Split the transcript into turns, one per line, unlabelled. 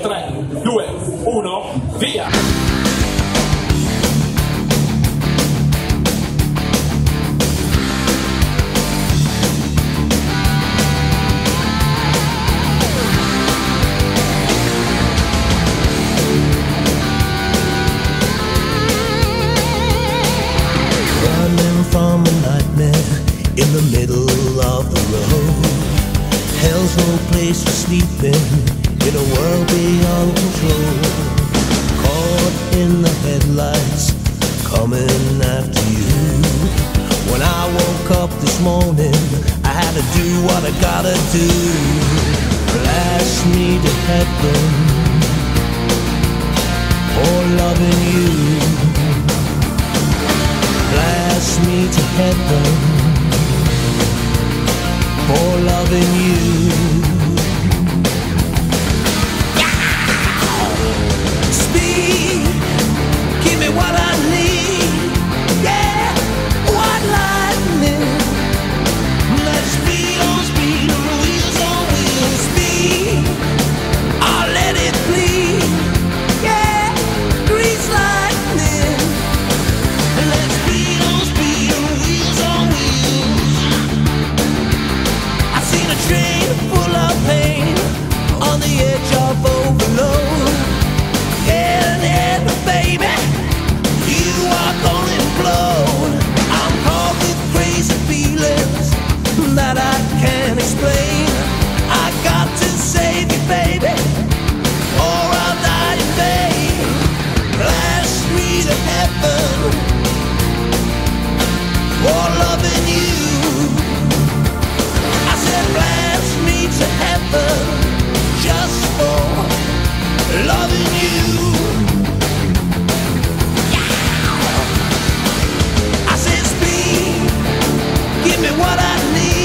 3, 2, 1, via!
Running from a nightmare in the middle of the road. Hell's no place for sleeping in a world beyond control. Caught in the headlights, coming after you. When I woke up this morning, I had to do what I gotta do. Blast me to heaven for loving you blast me to heaven for loving you. on the edge of overload. Baby. give me what I need.